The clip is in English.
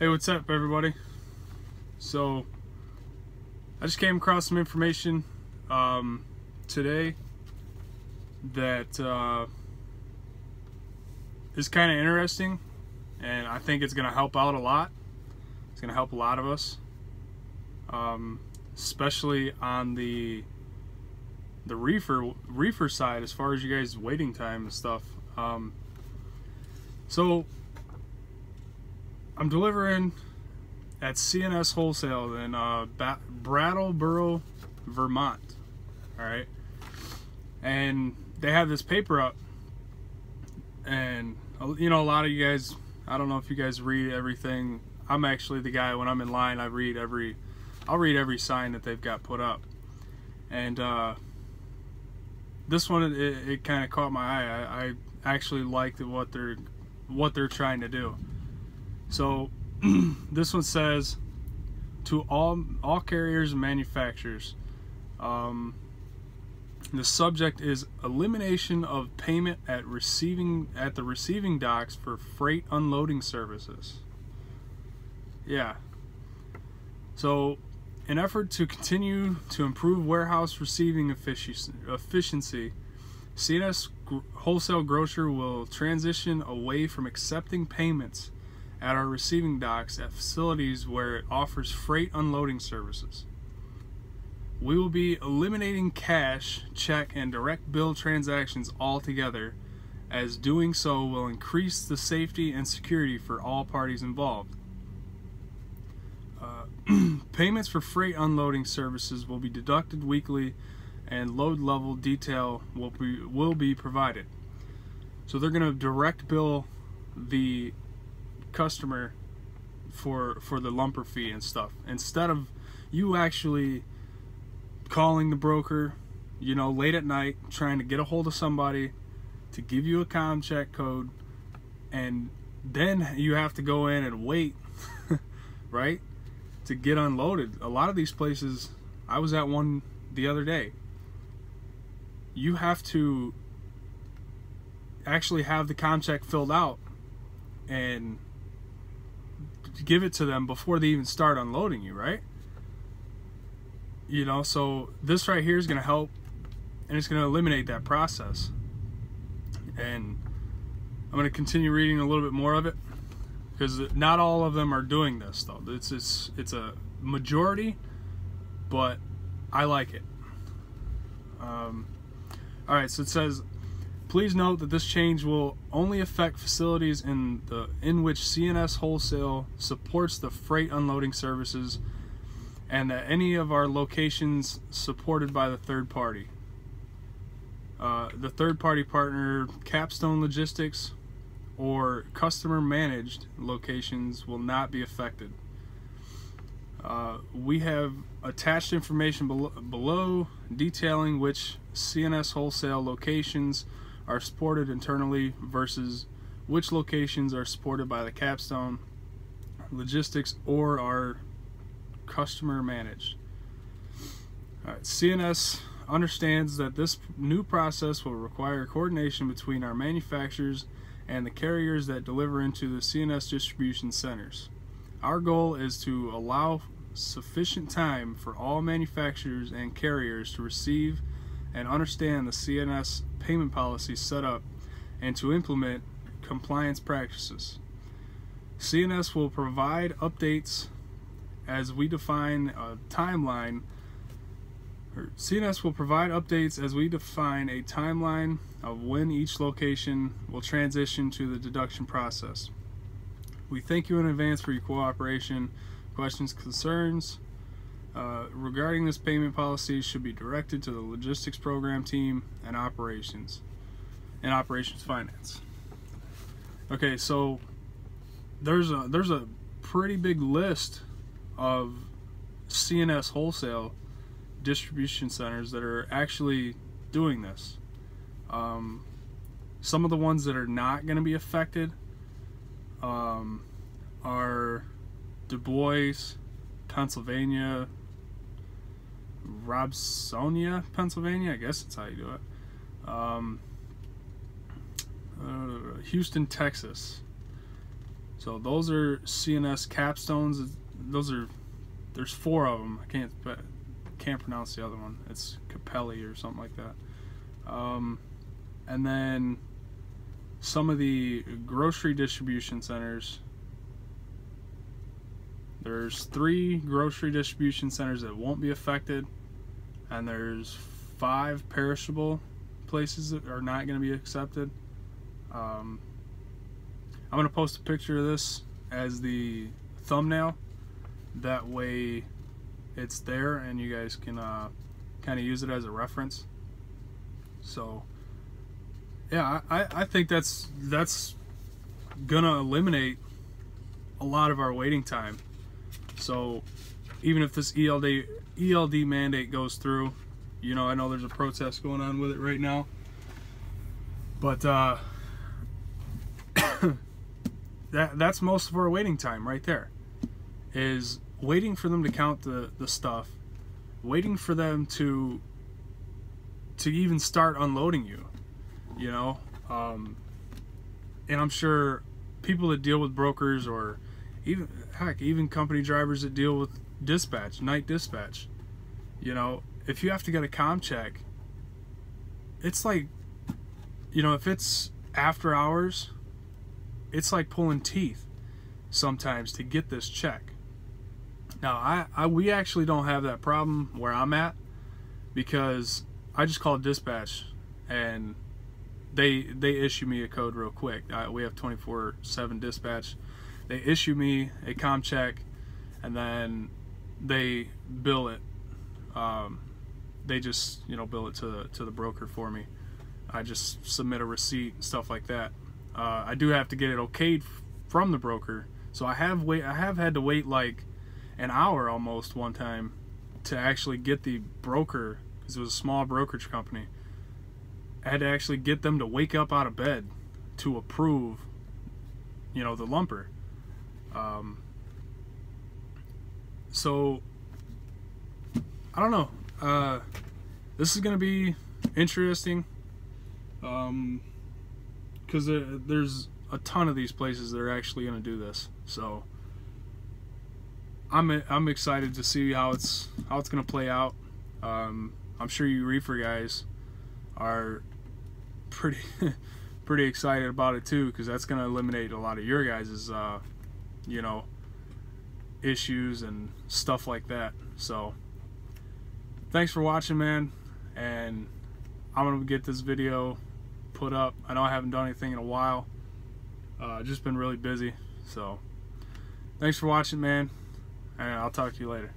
Hey, what's up, everybody? So, I just came across some information um, today that uh, is kind of interesting, and I think it's going to help out a lot. It's going to help a lot of us, um, especially on the the reefer reefer side, as far as you guys' waiting time and stuff. Um, so I'm delivering at C&S Wholesale in uh, Brattleboro, Vermont. All right, and they have this paper up, and you know a lot of you guys. I don't know if you guys read everything. I'm actually the guy when I'm in line. I read every. I'll read every sign that they've got put up, and uh, this one it, it kind of caught my eye. I, I actually liked what they're what they're trying to do. So this one says to all all carriers and manufacturers. Um, the subject is elimination of payment at receiving at the receiving docks for freight unloading services. Yeah. So, in effort to continue to improve warehouse receiving efficiency, C&S Wholesale Grocer will transition away from accepting payments at our receiving docks at facilities where it offers freight unloading services. We will be eliminating cash, check, and direct bill transactions altogether, as doing so will increase the safety and security for all parties involved. Uh, payments for freight unloading services will be deducted weekly and load level detail will be will be provided. So they're going to direct bill the customer for for the lumper fee and stuff instead of you actually calling the broker, you know, late at night trying to get a hold of somebody to give you a com check code and then you have to go in and wait, right? To get unloaded. A lot of these places, I was at one the other day you have to actually have the com check filled out and give it to them before they even start unloading you, right? You know, so this right here is going to help and it's going to eliminate that process. And I'm going to continue reading a little bit more of it because not all of them are doing this though. It's it's it's a majority, but I like it. Um, all right, so it says, please note that this change will only affect facilities in the in which C&S Wholesale supports the freight unloading services, and that any of our locations supported by the third party. Uh, the third party partner, Capstone Logistics, or customer managed locations will not be affected. Uh, we have attached information below, below, detailing which C&S wholesale locations are supported internally versus which locations are supported by the capstone logistics or are customer managed. All right, C&S understands that this new process will require coordination between our manufacturers and the carriers that deliver into the C&S distribution centers. Our goal is to allow sufficient time for all manufacturers and carriers to receive and understand the C&S payment policy set up and to implement compliance practices. C&S will provide updates as we define a timeline. C&S will provide updates as we define a timeline of when each location will transition to the deduction process. We thank you in advance for your cooperation. Questions, concerns uh, regarding this payment policy should be directed to the logistics program team and operations and operations finance. Okay, so there's a there's a pretty big list of C&S wholesale distribution centers that are actually doing this. Um, some of the ones that are not going to be affected um, are Du Bois, Pennsylvania, Robesonia, Pennsylvania. I guess that's how you do it. Um, uh, Houston, Texas. So those are C&S capstones. Those are there's four of them. I can't can't pronounce the other one. It's Capelli or something like that. Um, and then some of the grocery distribution centers. There's three grocery distribution centers that won't be affected, and there's five perishable places that are not going to be accepted. Um, I'm going to post a picture of this as the thumbnail. That way it's there and you guys can uh, kind of use it as a reference. So yeah, I, I think that's that's gonna eliminate a lot of our waiting time. So even if this ELD ELD mandate goes through, you know, I know there's a protest going on with it right now, but uh, that that's most of our waiting time right there. Is waiting for them to count the the stuff, waiting for them to to even start unloading you you know um, and i'm sure people that deal with brokers or even heck even company drivers that deal with dispatch night dispatch you know if you have to get a com check it's like you know if it's after hours it's like pulling teeth sometimes to get this check now I, I we actually don't have that problem where i'm at because i just call dispatch and they they issue me a code real quick. Uh, we have 24/7 dispatch. They issue me a com check, and then they bill it. Um, they just you know bill it to the to the broker for me. I just submit a receipt stuff like that. Uh, I do have to get it okayed from the broker, so I have wait I have had to wait like an hour almost one time to actually get the broker because it was a small brokerage company I had to actually get them to wake up out of bed to approve, you know, the lumper. Um, so I don't know. Uh, this is gonna be interesting. Um, because there, there's a ton of these places that are actually gonna do this. So I'm I'm excited to see how it's how it's gonna play out. Um, I'm sure you reefer guys are pretty pretty excited about it too because that's to eliminate a lot of your guys's uh, you know issues and stuff like that. So thanks for watching man. And I'm gonna get this video put up. I know I haven't done anything in a while. Uh, just been really busy. So thanks for watching man. And I'll talk to you later